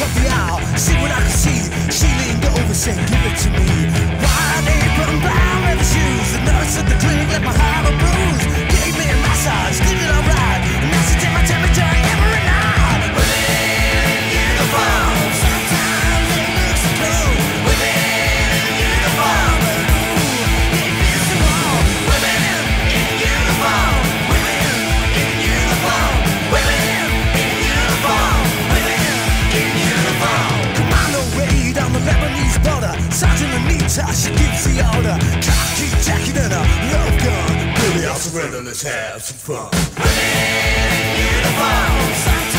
of the see what I can see. She leaned over, said, give it to me. Why and a love gun. Baby, I'll surrender. Let's have some fun. Living in a bomb.